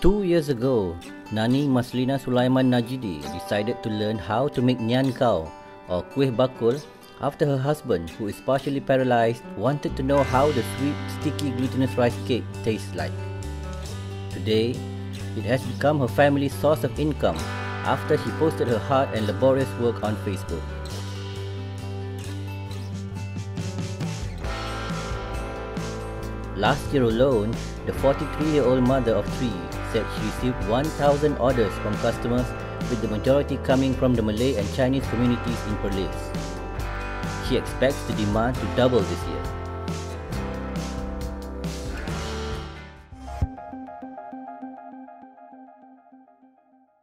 Two years ago, Nani Maslina Sulaiman Najidi decided to learn how to make nian gao or kuih bakul after her husband, who is partially paralyzed, wanted to know how the sweet, sticky, glutinous rice cake tastes like. Today, it has become her family's source of income after she posted her hard and laborious work on Facebook. Last year alone, the 43-year-old mother of three said she received 1,000 orders from customers with the majority coming from the Malay and Chinese communities in Perlis. She expects the demand to double this year.